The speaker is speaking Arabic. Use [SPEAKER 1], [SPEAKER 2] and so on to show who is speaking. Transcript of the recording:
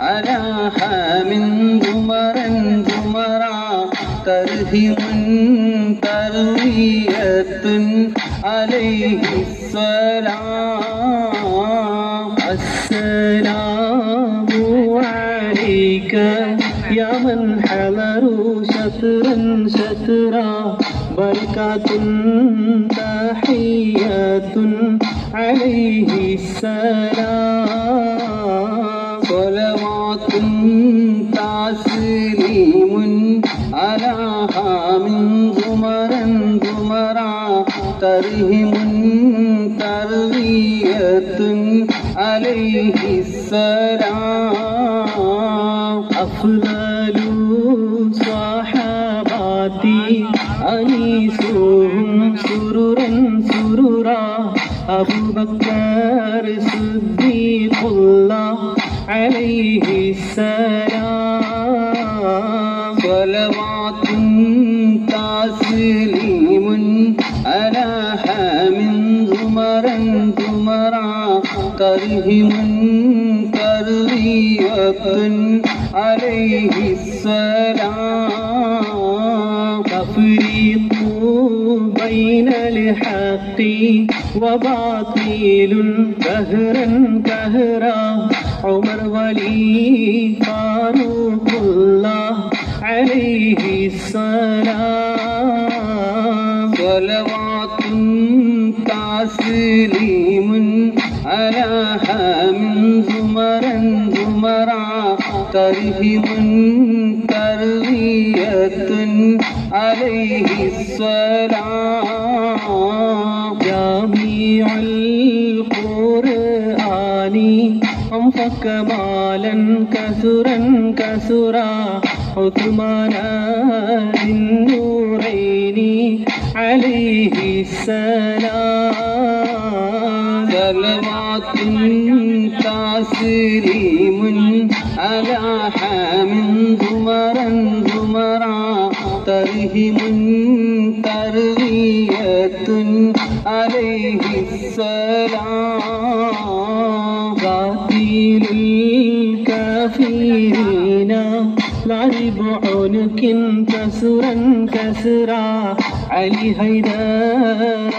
[SPEAKER 1] على حام زمرا زمرا ترهم تروية عليه السلام السلام عليك يا من حضروا شطرا شطرا بركات تحيات عليه السلام صلوات تسليم على حام زمرا زمرا ترهم تروية عليه السلام أفضل صحاباتي أنيسهم سرورا سرورا أبو بكر صديق الله عليه السلام. صلوات تسليم على حام زمرا. زمرا ترهم تروية عليه السلام. تفريق بين الحق وباطل كهرا كهرا عمر ولي فاروق الله عليه السلام. صلوات تسليم على حام زمرا زمرا. ترهم تروية عليه السلام. جميع أنفق مالا كثرا كثرا. عثمان ذي النورين عليه السلام. صلوات تسليم على حام زمرا زمرا. ترهم تروية عليه السلام. قاتل الكافرين. لعب عنك كسرا كسرا. علي هيدر